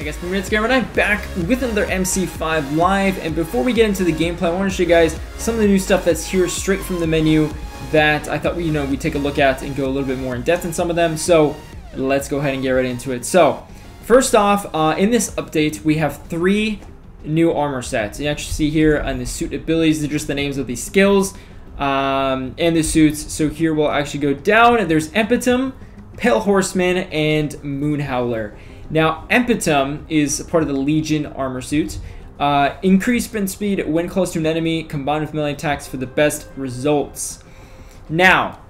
Hey guys, Premier Gamer and I'm back with another MC5 Live, and before we get into the gameplay, I want to show you guys some of the new stuff that's here straight from the menu that I thought we, you know, we'd take a look at and go a little bit more in depth in some of them. So let's go ahead and get right into it. So first off, uh, in this update, we have three new armor sets. You actually see here on the suit abilities, they're just the names of these skills um, and the suits. So here we'll actually go down. And there's Impetum, Pale Horseman, and Moon Howler. Now, Impetum is part of the Legion armor suit. Uh, increase sprint speed when close to an enemy, combined with melee attacks for the best results. Now,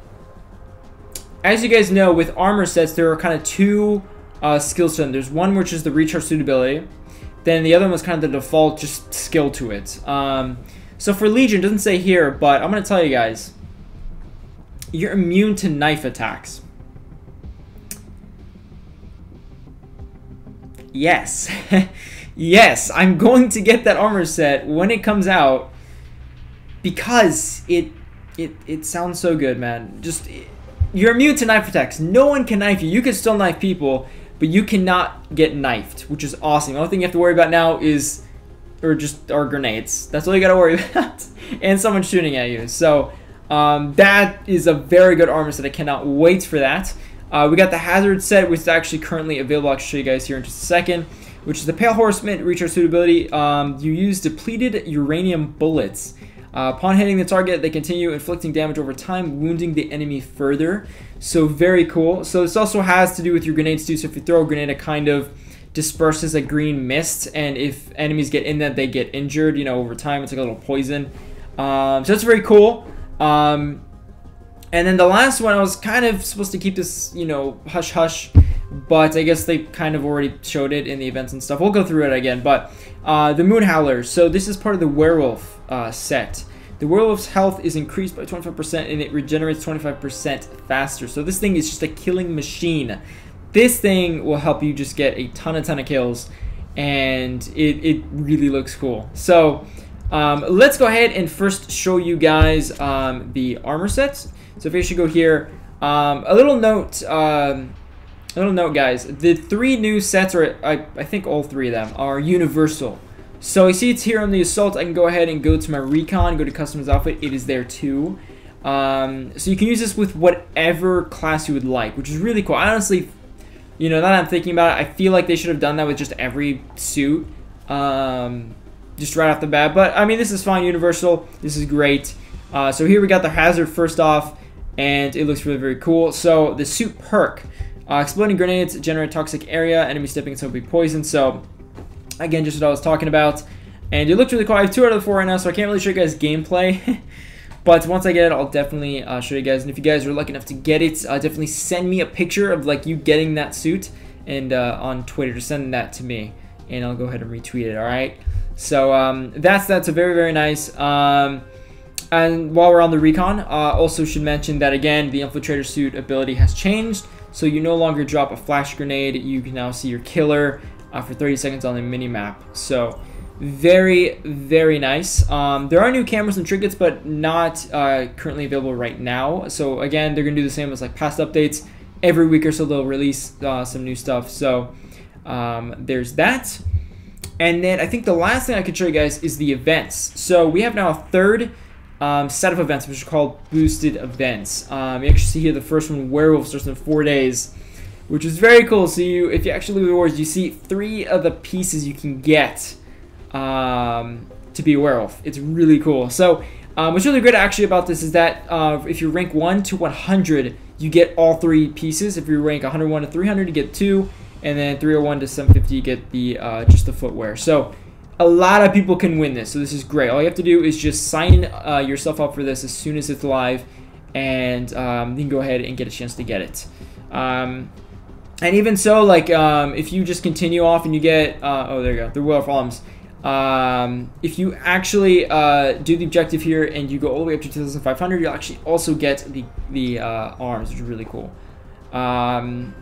as you guys know, with armor sets, there are kind of two uh, skill sets. There's one which is the recharge suitability. Then the other one was kind of the default just skill to it. Um, so for Legion, doesn't say here, but I'm going to tell you guys. You're immune to knife attacks. Yes. yes, I'm going to get that armor set when it comes out because it it it sounds so good, man. Just you're immune to knife attacks. No one can knife you. You can still knife people, but you cannot get knifed, which is awesome. The only thing you have to worry about now is or just our grenades. That's all you got to worry about. and someone shooting at you. So um, that is a very good armor set. I cannot wait for that. Uh, we got the Hazard set, which is actually currently available. I'll show you guys here in just a second. Which is the Pale Horseman recharge suitability. Um, you use depleted uranium bullets. Uh, upon hitting the target, they continue inflicting damage over time, wounding the enemy further. So very cool. So this also has to do with your grenades too. So if you throw a grenade, it kind of disperses a green mist, and if enemies get in that, they get injured. You know, over time, it's like a little poison. Um, so that's very cool. Um, and then the last one, I was kind of supposed to keep this, you know, hush hush, but I guess they kind of already showed it in the events and stuff. We'll go through it again, but uh, the Moon Howler. So this is part of the Werewolf uh, set. The Werewolf's health is increased by 25% and it regenerates 25% faster. So this thing is just a killing machine. This thing will help you just get a ton, a ton of kills, and it, it really looks cool. So um, let's go ahead and first show you guys um, the armor sets. So if I should go here, um, a little note, um, a little note, guys. The three new sets, or I, I think all three of them, are universal. So you see it's here on the Assault. I can go ahead and go to my Recon, go to Customer's Outfit. It is there too. Um, so you can use this with whatever class you would like, which is really cool. I honestly, you know, now that I'm thinking about it, I feel like they should have done that with just every suit. Um, just right off the bat. But, I mean, this is fine. Universal. This is great. Uh, so here we got the Hazard first off and it looks really very cool. So the suit perk, uh, exploding grenades generate toxic area, enemy stepping will be poisoned. So again, just what I was talking about. And it looked really cool. I have two out of the four right now, so I can't really show you guys gameplay. but once I get it, I'll definitely uh, show you guys. And if you guys are lucky enough to get it, uh, definitely send me a picture of like you getting that suit and uh, on Twitter. Just send that to me, and I'll go ahead and retweet it. All right. So um, that's that's a very very nice. Um, and while we're on the recon, uh, also should mention that again, the infiltrator suit ability has changed. So you no longer drop a flash grenade. You can now see your killer uh, for 30 seconds on the mini map. So very, very nice. Um, there are new cameras and trinkets, but not uh, currently available right now. So again, they're gonna do the same as like past updates. Every week or so, they'll release uh, some new stuff. So um, there's that. And then I think the last thing I can show you guys is the events. So we have now a third um, set of events, which are called boosted events. Um, you actually see here the first one, Werewolf, starts in four days, which is very cool. So you, if you actually the you see three of the pieces you can get um, to be a werewolf. It's really cool. So um, what's really great actually about this is that uh, if you rank 1 to 100, you get all three pieces. If you rank 101 to 300, you get two, and then 301 to 750, you get the uh, just the footwear. So a lot of people can win this, so this is great. All you have to do is just sign uh, yourself up for this as soon as it's live, and um, you can go ahead and get a chance to get it. Um, and even so, like um, if you just continue off and you get, uh, oh there you go, the of Arms. Um, if you actually uh, do the objective here and you go all the way up to 2,500, you'll actually also get the the uh, arms, which is really cool. Um,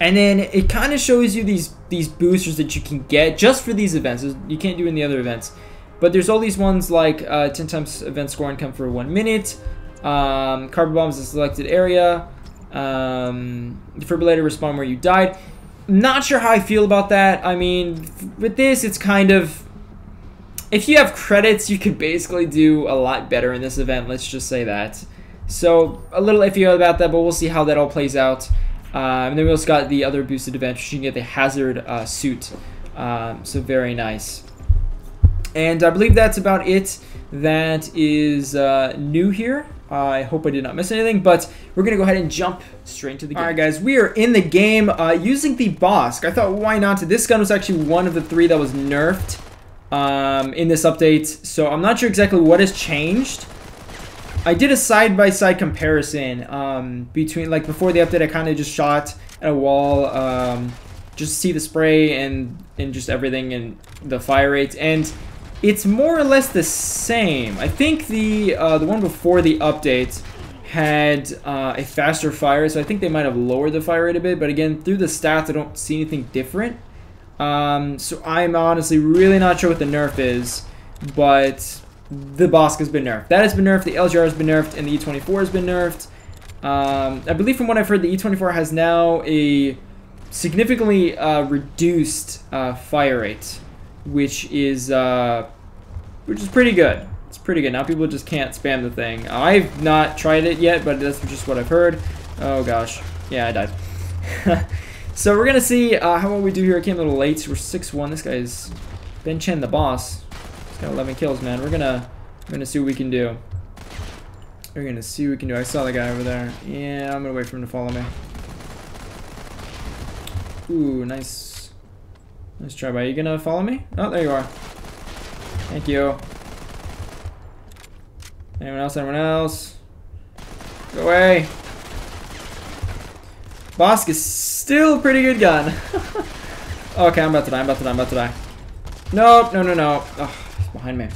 and then it kind of shows you these these boosters that you can get just for these events. You can't do any other events. But there's all these ones like uh, 10 times event score income for one minute, um, bombs in selected area, um, defibrillator respond where you died. not sure how I feel about that. I mean, with this, it's kind of if you have credits, you could basically do a lot better in this event. Let's just say that. So a little iffy about that, but we'll see how that all plays out. Um, and then we also got the other boosted advantage. You can get the hazard uh, suit. Um, so very nice. And I believe that's about it. That is uh, new here. I hope I did not miss anything, but we're going to go ahead and jump straight into the game. All right, guys, we are in the game uh, using the Bosk. I thought, why not? This gun was actually one of the three that was nerfed um, in this update, so I'm not sure exactly what has changed. I did a side-by-side -side comparison um, between, like, before the update, I kind of just shot at a wall, um, just see the spray and, and just everything and the fire rates, and it's more or less the same. I think the, uh, the one before the update had uh, a faster fire, so I think they might have lowered the fire rate a bit, but again, through the stats, I don't see anything different. Um, so I'm honestly really not sure what the nerf is, but the Bosk has been nerfed. That has been nerfed, the LGR has been nerfed, and the E24 has been nerfed. Um, I believe from what I've heard, the E24 has now a significantly uh, reduced uh, fire rate, which is uh, which is pretty good. It's pretty good. Now people just can't spam the thing. I've not tried it yet, but that's just what I've heard. Oh gosh, yeah, I died. so we're gonna see uh, how well we do here. I came a little late. We're 6-1. This guy's Ben Chen, the boss. Got 11 kills, man. We're gonna we're gonna see what we can do. We're gonna see what we can do. I saw the guy over there. Yeah, I'm gonna wait for him to follow me. Ooh, nice. Nice try, Are you gonna follow me? Oh, there you are. Thank you. Anyone else? Anyone else? Go away. Bosk is still a pretty good gun. okay, I'm about to die. I'm about to die. I'm about to die. Nope. No, no, no. Oh behind me.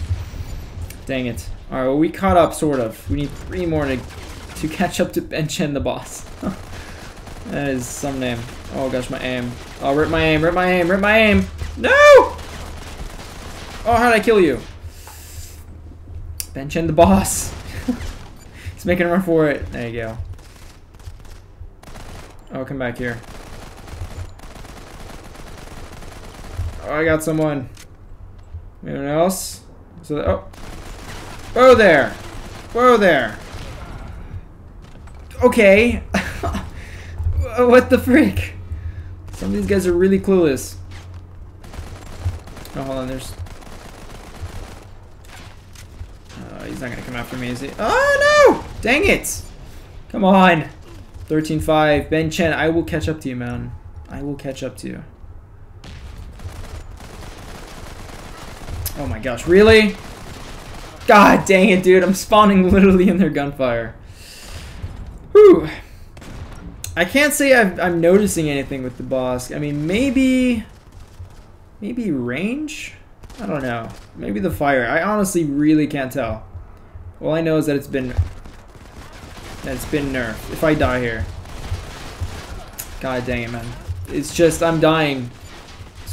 Dang it. Alright, well we caught up, sort of. We need three more to, to catch up to Ben Chen the boss. that is some name. Oh gosh, my aim. Oh, rip my aim, rip my aim, rip my aim! No! Oh, how'd I kill you? Ben Chen the boss. He's making a run for it. There you go. Oh, come back here. Oh, I got someone. Anyone else? So, oh. Whoa there! Whoa there! Okay. what the freak? Some of these guys are really clueless. Oh, hold on, there's... Uh, he's not gonna come after me, is he? Oh, no! Dang it! Come on! 13-5. Ben Chen, I will catch up to you, man. I will catch up to you. Oh my gosh, really? God dang it, dude. I'm spawning literally in their gunfire. Whew. I can't say i am noticing anything with the Bosk. I mean, maybe... Maybe range? I don't know. Maybe the fire. I honestly really can't tell. All I know is that it's been... That it's been nerfed. If I die here. God dang it, man. It's just, I'm dying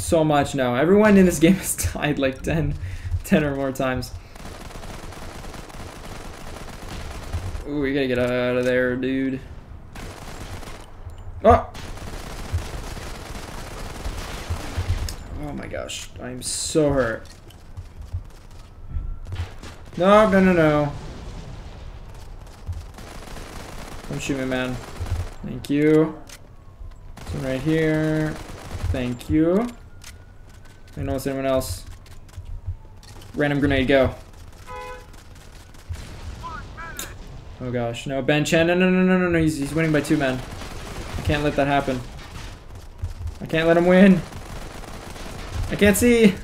so much now. Everyone in this game has died like 10, 10 or more times. Ooh, we gotta get out of there, dude. Oh! Oh my gosh, I'm so hurt. No, no, no, no. Don't shoot me, man. Thank you. So right here. Thank you. I don't know it's anyone else. Random grenade, go. Oh gosh, no, Ben Chen, no, no, no, no, no, no, he's, he's winning by two men. I can't let that happen. I can't let him win. I can't see.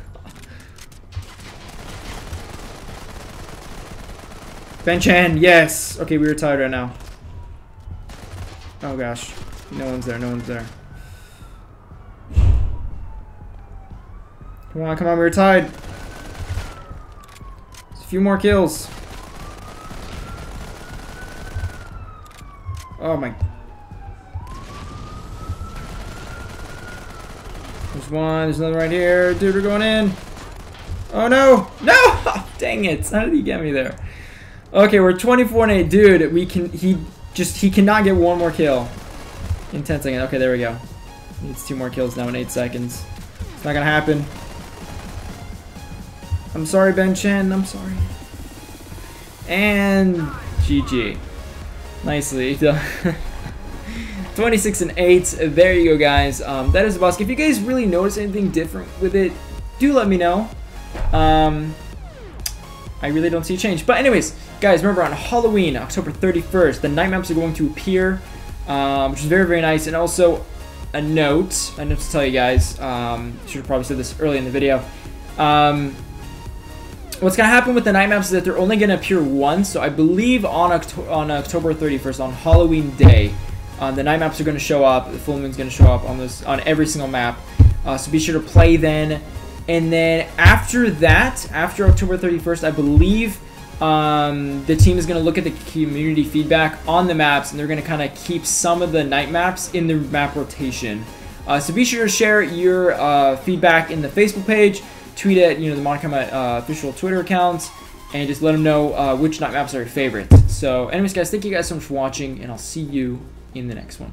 Ben Chen, yes! Okay, we are tied right now. Oh gosh, no one's there, no one's there. Come on, come on, we are tied. A few more kills. Oh my. There's one, there's another right here. Dude, we're going in. Oh no! No! dang it. How did he get me there? Okay, we're 24 and 8. Dude, we can he just he cannot get one more kill in 10 seconds. Okay, there we go. Needs two more kills now in eight seconds. It's not gonna happen. I'm sorry, Ben Chen. I'm sorry. And GG. Nicely done. 26 and 8. There you go, guys. Um, that is the Bosk. If you guys really notice anything different with it, do let me know. Um, I really don't see a change. But anyways, guys, remember on Halloween, October 31st, the night maps are going to appear, um, which is very, very nice. And also, a note, I need to tell you guys, um, should have probably said this early in the video. Um, what's going to happen with the night maps is that they're only going to appear once. So I believe on, Octo on October 31st, on Halloween day, um, the night maps are going to show up. The full moon's going to show up on this on every single map. Uh, so be sure to play then. And then after that, after October 31st, I believe um, the team is going to look at the community feedback on the maps, and they're going to kind of keep some of the night maps in the map rotation. Uh, so be sure to share your uh, feedback in the Facebook page, tweet at you know the Combat uh, official Twitter accounts, and just let them know uh, which night maps are your favorites. So anyways, guys, thank you guys so much for watching, and I'll see you in the next one.